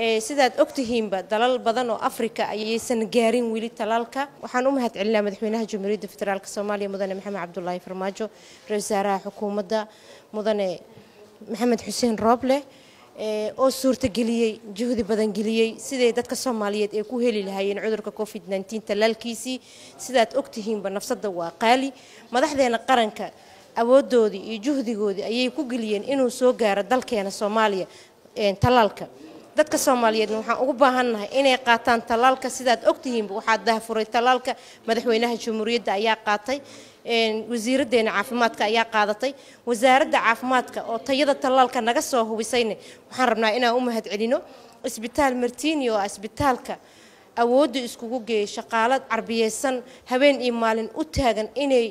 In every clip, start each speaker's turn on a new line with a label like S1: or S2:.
S1: sidaad ogtihiinba dalal badan oo afrika ayaysan gaarin weli talaalka waxaan u mahad celinaa madaxweynaha jamhuuriyadda federaalk soomaaliya mudane maxamed cabdulaahi farmaajo ra'isul wasaaraha xukuumadda mudane maxamed xuseen rooble oo suurtageliyey juhdi badan geliyey siday dadka soomaaliyeed ay ku heli lahaayeen cudurka covid talaalkiisii sidaad ogtihiinba nafsadda waa qaali. Madaxdeena qaranka awoodoodii iyo juhdigoodii ayay ku geliyeen inuu soo gaaro dalkeena soomaaliya talaalka dadka soomaaliyeedna waxaan ugu baahannahay inay qaataan talaalka sidaad ogtihiinba waxaa dahfuray talaalka madaxweynaha jamhuuriyadda ayaa qaatay wasiiradeena caafimaadka ayaa qaadatay. Wasaaradda caafimaadka oo tayada talaalka naga soo hubisayna waxaan rabnaa inaan u mahad celino isbitaal martini oo isbitaalka awoodda iskugu geeyay shaqaalad carbiyeysan habeen iyo maalin u taagan inay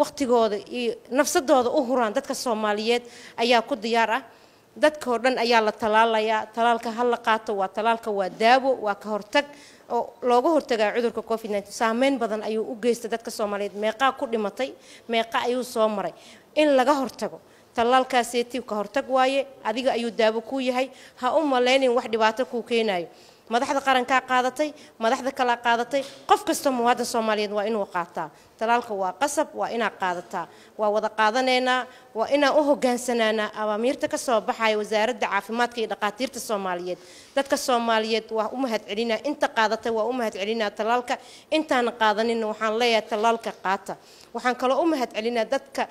S1: wakhtigooda iyo nafsadooda u huraan. Dadka soomaaliyeed ayaa ku diyaar ah dadkao dhan ayaa la talaalayaa talaalka ha la qaato waa talaalka waa daawo waa ka hortag oo looga hortagaa cudurka covid nteen saameyn badan ayuu u geystay dadka soomaaliyeed. Meeqaa ku dhimatay meeqa ayuu soo maray. In laga hortago talaalkaaseeti ka hortag waaye adiga ayuu daawo kuu yahay. Ha u malaynin wax dhibaato kuu keenayo madaxda qarankaa qaadatay madaxda kalaa qaadatay. Qof kasta muwaadan soomaaliyeed waa inuu qaataa. Talaalka waa qasab waa inaa qaadataa. Waa wada qaadanaynaa waa inaan u hogaansanaanaa awaamiirta ka soo baxaya wasaaradda caafimaadka iyo dhaqaatiirta soomaaliyeed. Dadka soomaaliyeed waa u mahad celinaa. Inta qaadatay waa u mahad celinaa talaalka. Intaana qaadaninna waxaan leeyahay talaalka qaata. Waxaan kaloo u mahad celinaa dadka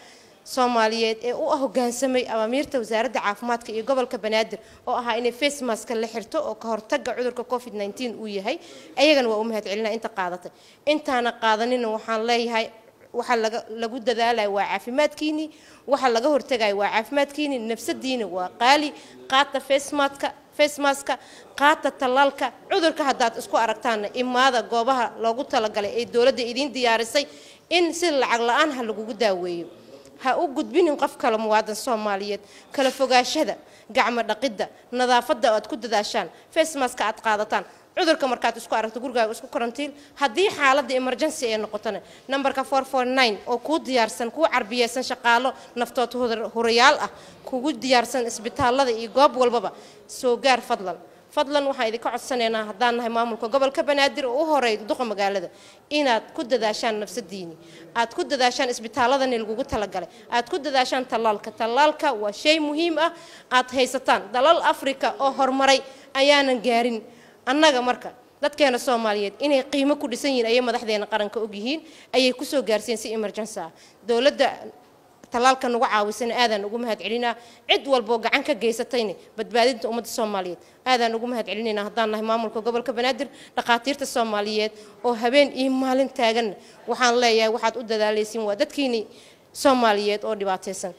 S1: soomaaliyeed ee u hogaansamay awaamiirta wasaaradda caafimaadka iyo gobolka banaadir oo ahaa inay facemaska la xirto oo ka hortaga cudurka covid nteen uu yahay ayagana waa u mahad celinaa inta qaadatay. Intaana qaadanina waxaan leeyahay waxa lagu dadaalaya waa caafimaadkiinii waxa laga hortagaya waa caafimaadkiinii nafsadiina waa qaali. Qaata facemaska facemaska qaata tallaalka cudurka haddaad isku aragtaanna imaada goobaha loogu talagalay ee dowladda idiin diyaarisay in si lacag la'aan ha lagugu daaweeyo ha u gudbinin qof kale muwaadan soomaaliyeed kala fogaashada gacmo dhaqidda nadaafadda aad ku dadaashaan facemaska aad qaadataan. Cudurka markaad isku aragto gurigaaga isku karantiil haddii xaaladda emergency ay noqotona nambarka oo kuu diyaarsan kuu carbiyeysan shaqaalo naftood hurayaal ah kugu diyaarsan isbitaalada iyo goob walbaba soo gaar fadlan fadlan waxaan idinka codsanaynaa haddaan nahay maamulka gobolka banaadir oo u horreeya duqa magaalada. Inaad ku dadaashaan nafsadiini aad ku dadaashaan isbitaaladani lagugu talagalay aad ku dadaashaan tallaalka. Tallaalka waa shay muhiim ah. Aad haysataan dalal afrika oo horumaray ayaanan gaarin. Annaga marka dadkeena soomaaliyeed inay qiimo ku dhisan yihiin ayay madaxdeena qaranka ogyihiin ayay ku soo gaarsiin si emergency ah. Dowladda talaalka nagu caawisana aadaan ugu mahad celinaa cid walboo gacan ka geysatayna badbaadinta ummadda soomaaliyeed. Aadaan ugu mahad celinaynaa haddaan nahay maamulka gobolka banaadir dhaqaatiirta soomaaliyeed oo habeen iyo maalin taaganna waxaan leeyahay waxaad u dadaalaysiin waa dadkiini soomaaliyeed oo dhibaataysan